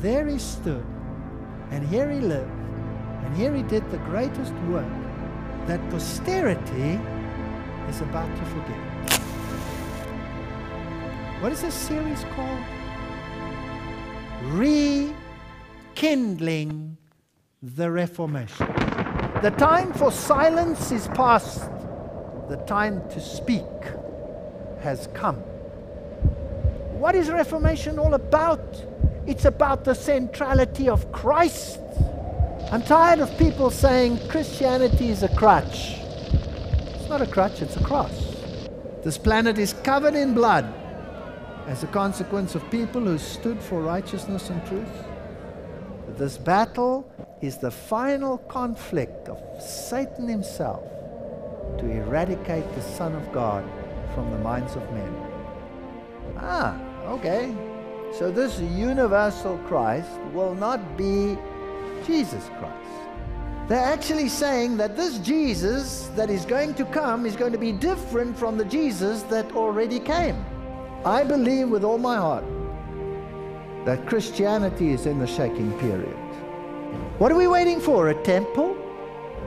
there he stood, and here he lived, and here he did the greatest work that posterity is about to forget. What is this series called? Rekindling the Reformation. The time for silence is past. The time to speak has come. What is Reformation all about? It's about the centrality of Christ. I'm tired of people saying Christianity is a crutch. It's not a crutch, it's a cross. This planet is covered in blood as a consequence of people who stood for righteousness and truth. This battle is the final conflict of Satan himself to eradicate the Son of God from the minds of men. Ah, okay. So this universal Christ will not be Jesus Christ. They're actually saying that this Jesus that is going to come is going to be different from the Jesus that already came. I believe with all my heart that Christianity is in the shaking period. What are we waiting for? A temple?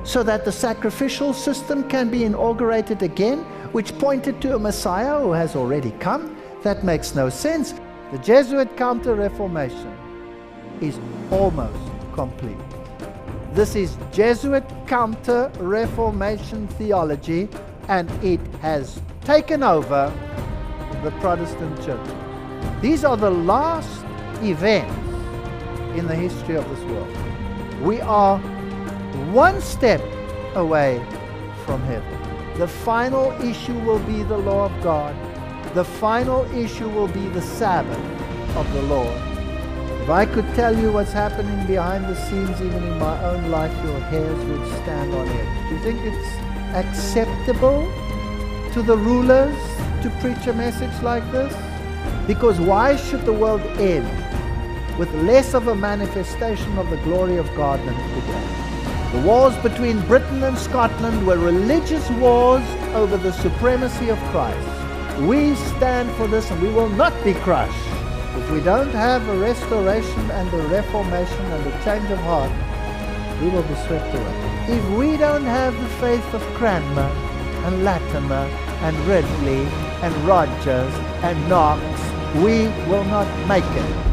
So that the sacrificial system can be inaugurated again, which pointed to a Messiah who has already come? That makes no sense. The Jesuit Counter Reformation is almost complete. This is Jesuit Counter Reformation theology, and it has taken over the Protestant church. These are the last events in the history of this world. We are one step away from heaven. The final issue will be the law of God. The final issue will be the Sabbath of the Lord. If I could tell you what's happening behind the scenes, even in my own life, your hairs would stand on edge. Do you think it's acceptable to the rulers to preach a message like this? Because why should the world end with less of a manifestation of the glory of God than it began? The wars between Britain and Scotland were religious wars over the supremacy of Christ. We stand for this and we will not be crushed. If we don't have a restoration and a reformation and a change of heart, we will be swept away. If we don't have the faith of Cranmer and Latimer and Ridley and Rogers and Knox, we will not make it.